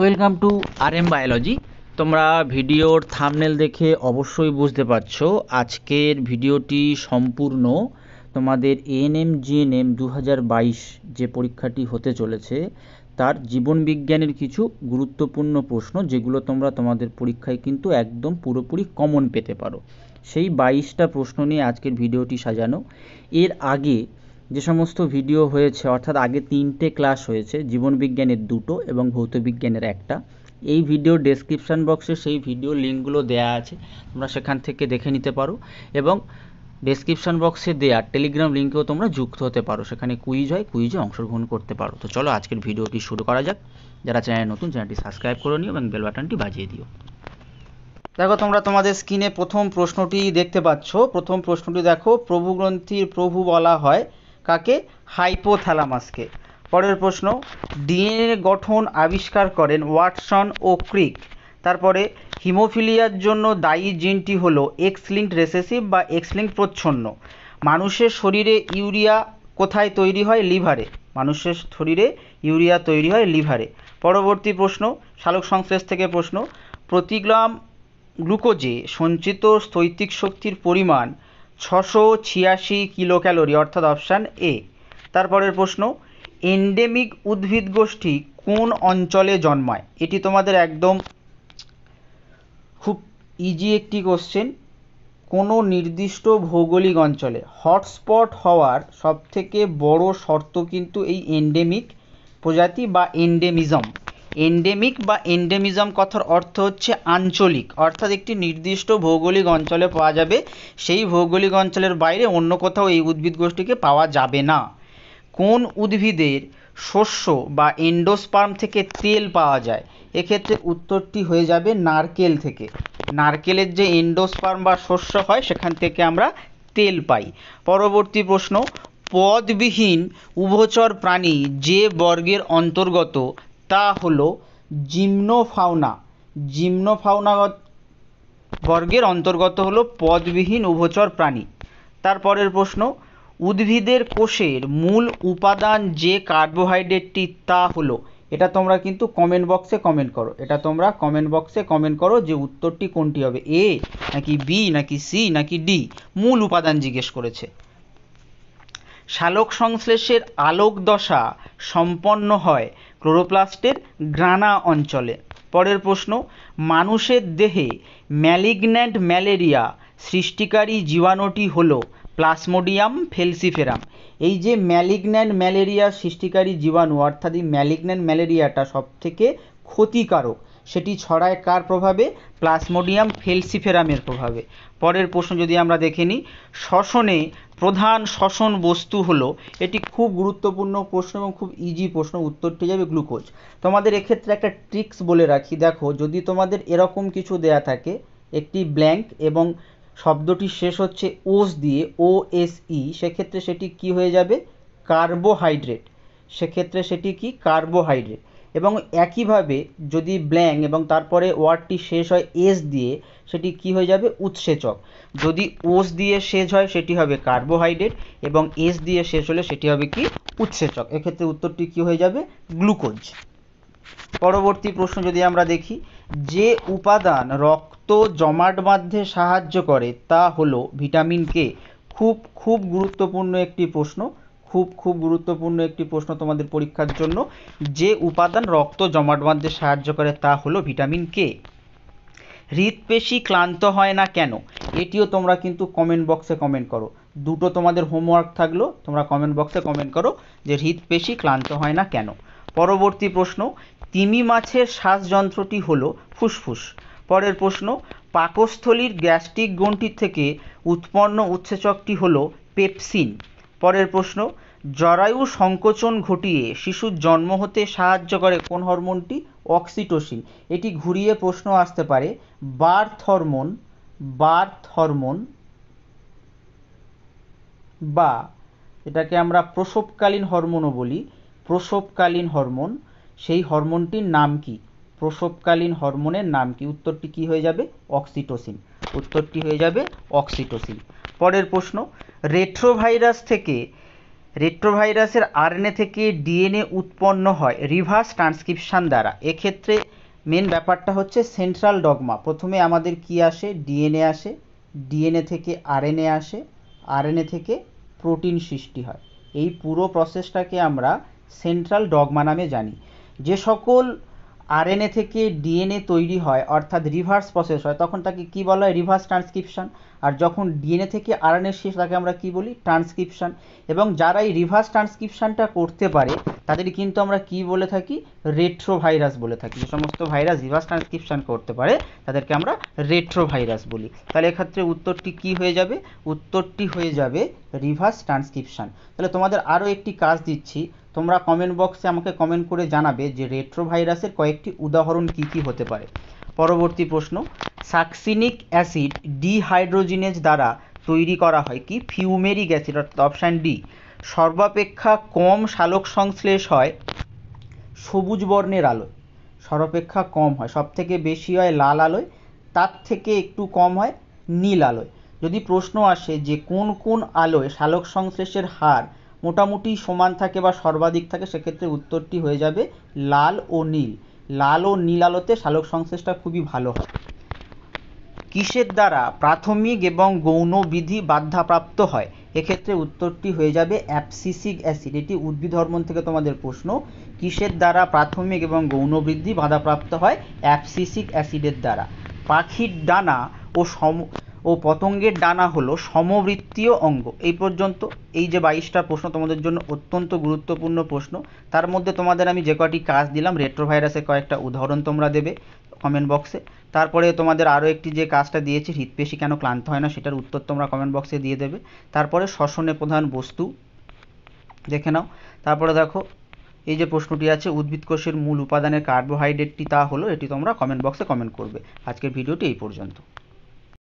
Welcome to R M biology তোমরা ভিডিওর thumbnail দেখে অবশ্যই বুঝতে পারছ আজকের ভিডিওটি সম্পূর্ণ। তোমাদের এএনএম জিএনএম দু হাজার বাইশ যে পরীক্ষাটি হতে চলেছে, তার জীবন বিজ্ঞানের কিছু গুরুত্বপূর্ণ প্রশ্ন, যেগুলো তোমরা তোমাদের পরীক্ষায় কিন্তু একদম পুরোপুরি কমন পেতে পারো। সেই বাইশটা প্রশ্ন নিয়ে আজকের ভিডিওটি সাজানো। এর আগে যে সমস্ত ভিডিও হয়েছে, অর্থাৎ আগে তিনটে ক্লাস হয়েছে, জীবনবিজ্ঞানের দুটো এবং ভৌতবিজ্ঞানের একটা, এই ভিডিও ডেসক্রিপশান বক্সে সেই ভিডিও লিঙ্কগুলো দেওয়া আছে, তোমরা সেখান থেকে দেখে নিতে পারো এবং ডেসক্রিপশান বক্সে দেওয়া টেলিগ্রাম লিঙ্কেও তোমরা যুক্ত হতে পারো, সেখানে কুইজ হয় কুইজে অংশগ্রহণ করতে পারো। তো চলো আজকের ভিডিওটি শুরু করা যাক। যারা চ্যানেল নতুন চ্যানেলটি সাবস্ক্রাইব করে নিও এবং বেল বাটনটি বাজিয়ে দিও। দেখো, তোমরা তোমাদের স্ক্রিনে প্রথম প্রশ্নটি দেখতে পাচ্ছ। প্রথম প্রশ্নটি দেখো প্রভু গ্রন্থির প্রভু বলা হয় কাকে? হাইপোথ্যালামাসকে। পরের প্রশ্ন, ডিএনএ গঠন আবিষ্কার করেন ওয়াটসন ও ক্রিক। তারপরে, হিমোফিলিয়ার জন্য দায়ী জিনটি হলো এক্স রেসেসিভ বা এক্স প্রচ্ছন্ন। মানুষের শরীরে ইউরিয়া কোথায় তৈরি হয়? লিভারে। মানুষের শরীরে ইউরিয়া তৈরি হয় লিভারে। পরবর্তী প্রশ্ন, সালোক সংশ্লেষ থেকে প্রশ্ন প্রতি গ্রাম গ্লুকোজে সঞ্চিত স্থৈতিক শক্তির পরিমাণ ছশো ছিয়াশি কিলো ক্যালোরি অর্থাৎ অপশান এ। তারপরের প্রশ্ন এন্ডেমিক উদ্ভিদ গোষ্ঠী কোন অঞ্চলে জন্মায়? এটি তোমাদের একদম খুব ইজি একটি কোশ্চেন কোনো নির্দিষ্ট ভৌগোলিক অঞ্চলে। হটস্পট হওয়ার সবথেকে বড় শর্ত কিন্তু এই এন্ডেমিক প্রজাতি বা এন্ডেমিজম এন্ডেমিক বা এন্ডেমিজম কথার অর্থ হচ্ছে আঞ্চলিক, অর্থাৎ একটি নির্দিষ্ট ভৌগোলিক অঞ্চলে পাওয়া যাবে। সেই ভৌগোলিক অঞ্চলের বাইরে অন্য কোথাও এই উদ্ভিদ গোষ্ঠীকে পাওয়া যাবে না। কোন উদ্ভিদের শস্য বা এন্ডোস্পার্ম থেকে তেল পাওয়া যায়? এক্ষেত্রে উত্তরটি হয়ে যাবে নারকেল থেকে। নারকেলের যে এন্ডোস্পার্ম বা শস্য হয়, সেখান থেকে আমরা তেল পাই। পরবর্তী প্রশ্ন, পদবিহীন উভচর প্রাণী যে বর্গের অন্তর্গত তা হলো জিমনোফাউনা জিমনোফাউনা বর্গের অন্তর্গত হলো পদবিহীন উভচর প্রাণী। তারপরের প্রশ্ন, উদ্ভিদের কোষের মূল উপাদান যে কার্বোহাইড্রেটটি তা হলো। এটা তোমরা কিন্তু কমেন্ট বক্সে কমেন্ট করো। এটা তোমরা কমেন্ট বক্সে কমেন্ট করো যে উত্তরটি কোনটি হবে, এ নাকি বি, নাকি সি, নাকি ডি। মূল উপাদান জিজ্ঞেস করেছে। সালোক সংশ্লেষের আলোক দশা সম্পন্ন হয় ক্লোরোপ্লাস্টের গ্রানা অঞ্চলে। পরের প্রশ্ন, মানুষের দেহে ম্যালিগন্যান্ট ম্যালেরিয়া সৃষ্টিকারী জীবাণুটি হল প্লাসমোডিয়াম ফেলসিফেরাম। এই যে ম্যালিগন্যান্ট ম্যালেরিয়া সৃষ্টিকারী জীবাণু, অর্থাৎ এই ম্যালিগন্যান্ট ম্যালেরিয়াটা সবথেকে ক্ষতিকারক সেটি ছড়ায় কার প্রভাবে? প্লাসমোডিয়াম ফেলসিফেরামের প্রভাবে। পরের প্রশ্ন যদি আমরা দেখে নিই, শ্বসনে প্রধান শ্বসন বস্তু হলো, এটি খুব গুরুত্বপূর্ণ প্রশ্ন এবং খুব ইজি প্রশ্ন, উত্তরটি যাবে গ্লুকোজ। তোমাদের এক্ষেত্রে একটা ট্রিক্স বলে রাখি। দেখো, যদি তোমাদের এরকম কিছু দেয়া থাকে, একটি ব্ল্যাঙ্ক এবং শব্দটি শেষ হচ্ছে ওস দিয়ে ও এস ই সেক্ষেত্রে সেটি কি হয়ে যাবে? কার্বোহাইড্রেট সেক্ষেত্রে সেটি কি? কার্বোহাইড্রেট এবং একইভাবে যদি ব্ল্যাঙ্ক এবং তারপরে ওয়ার্ডটি শেষ হয় এস দিয়ে, সেটি কি হয়ে যাবে? উৎসেচক। যদি ওস দিয়ে শেষ হয়, সেটি হবে কার্বোহাইড্রেট এবং এস দিয়ে শেষ হলে সেটি হবে কি? উৎসেচক। এক্ষেত্রে উত্তরটি কি হয়ে যাবে? গ্লুকোজ। পরবর্তী প্রশ্ন যদি আমরা দেখি, যে উপাদান রক্ত জমাট বাঁধতে সাহায্য করে তা হলো ভিটামিন কে? খুব খুব গুরুত্বপূর্ণ একটি প্রশ্ন। খুব খুব গুরুত্বপূর্ণ একটি প্রশ্ন তোমাদের পরীক্ষার জন্য। যে উপাদান রক্ত জমাট বাঁধতে সাহায্য করে তা হলো ভিটামিন কে? হৃদপেশি ক্লান্ত হয় না কেন? এটিও তোমরা কিন্তু কমেন্ট বক্সে কমেন্ট করো। দুটো তোমাদের হোমওয়ার্ক থাকল, তোমরা কমেন্ট বক্সে কমেন্ট করো যে হৃদপেশি ক্লান্ত হয় না কেন? পরবর্তী প্রশ্ন, তিমি মাছের শ্বাসযন্ত্রটি হলো ফুসফুস। পরের প্রশ্ন, পাকস্থলীর গ্যাস্ট্রিক গ্রন্থি থেকে উৎপন্ন উৎসেচকটি হলো পেপসিন। পরের প্রশ্ন, জরায়ু সংকোচন ঘটিয়ে শিশুর জন্ম হতে সাহায্য করে কোন হরমোনটি? অক্সিটোসিন। এটি ঘুরিয়ে প্রশ্ন আসতে পারে, বার্থ হরমোন বার্থ হরমোন বা এটাকে আমরা প্রসবকালীন হরমোনও বলি, প্রসবকালীন হরমোন। সেই হরমোনটির নাম কি? প্রসবকালীন হরমোনের নাম কি? উত্তরটি কি হয়ে যাবে? অক্সিটোসিন। উত্তরটি হয়ে যাবে অক্সিটোসিন। পরের প্রশ্ন রেট্রোভাইরাস থেকে রেট্রোভাইরাসের আরএনএ থেকে ডিএনএ উৎপন্ন হয় রিভার্স ট্রান্সক্রিপশন দ্বারা। এক্ষেত্রে মেন ব্যাপারটা হচ্ছে সেন্ট্রাল ডগমা প্রথমে আমাদের কি আসে? ডিএনএ আসে ডিএনএ থেকে আরএনএ আসে আরএনএ থেকে প্রোটিন সৃষ্টি হয়। এই পুরো প্রসেসটাকে আমরা সেন্ট্রাল ডগমা নামে জানি। যে সকল আরএনএ থেকে ডিএনএ তৈরি হয়, অর্থাৎ রিভার্স প্রসেস হয়, তখন তাকে কি বলা হয়? রিভার্স ট্রান্সক্রিপশন আর যখন ডিএনএ থেকে আরএনএ শেষ, তাকে আমরা কি বলি? ট্রান্সক্রিপশন এবং যারা এই রিভার্স ট্রান্সক্রিপশনটা করতে পারে, তাদের কিন্তু আমরা কি বলে থাকি? রেট্রো ভাইরাস বলে থাকি। যে সমস্ত ভাইরাস রিভার্স ট্রান্সক্রিপশন করতে পারে, তাদেরকে আমরা রেট্রো ভাইরাস বলি। তাহলে এক্ষেত্রে উত্তরটি কি হয়ে যাবে? উত্তরটি হয়ে যাবে রিভার্স ট্রান্সক্রিপশন তাহলে তোমাদের আরও একটি কাজ দিচ্ছি। তোমরা কমেন্ট বক্সে আমাকে কমেন্ট করে জানাবে যে রেট্রোভাইরাসের কয়েকটি উদাহরণ কি কি হতে পারে। পরবর্তী প্রশ্ন সাকসিনিক অ্যাসিড ডিহাইড্রোজিনেজ দ্বারা তৈরি করা হয় কি? ফিউমেরিক অ্যাসিড অর্থাৎ অপশান ডি সর্বাপেক্ষা কম সালোক সংশ্লেষ হয় সবুজ বর্ণের আলোয়। সর্বাপেক্ষা কম হয় সব থেকে বেশি হয় লাল আলোয়, তার থেকে একটু কম হয় নীল আলোয়। যদি প্রশ্ন আসে যে কোন কোন আলোয় সালোক সংশ্লেষের হার মোটামুটি সমান থাকে বা সর্বাধিক থাকে, সেক্ষেত্রে উত্তরটি হয়ে যাবে লাল ও নীল। লাল ও নীল আলোতে সালোক সংশ্লেষটা খুবই ভালো হয়। কিসের দ্বারা প্রাথমিক এবং গৌণ বিধি বাধাপ্রাপ্ত হয়? এক্ষেত্রে উত্তরটি হয়ে যাবে অ্যাপসিসিক অ্যাসিড। এটি উদ্ভিদ হরমোন থেকে তোমাদের প্রশ্ন। কিসের দ্বারা প্রাথমিক এবং গৌণ বৃদ্ধি বাধাপ্রাপ্ত হয়? অ্যাপসিসিক অ্যাসিডের দ্বারা। পাখির ডানা ও সম ও পতঙ্গের ডানা হলো সমবৃত্তীয় অঙ্গ। এই পর্যন্ত এই যে বাইশটা প্রশ্ন তোমাদের জন্য অত্যন্ত গুরুত্বপূর্ণ প্রশ্ন, তার মধ্যে তোমাদের আমি যে কটি কাজ দিলাম রেট্রোভাইরাসের কয়েকটা উদাহরণ তোমরা দেবে কমেন্ট বক্সে তারপরে তোমাদের আরও একটি যে কাজটা দিয়েছি, হৃৎপেশি কেন ক্লান্ত হয় না, সেটার উত্তর তোমরা কমেন্ট বক্সে দিয়ে দেবে। তারপরে শ্বসনে প্রধান বস্তু, দেখে নাও। তারপরে দেখো, এই যে প্রশ্নটি আছে, উদ্ভিদ কোষের মূল উপাদানের কার্বোহাইড্রেটটি তা হলো, এটি তোমরা কমেন্ট বক্সে কমেন্ট করবে। আজকের ভিডিওটি এই পর্যন্ত।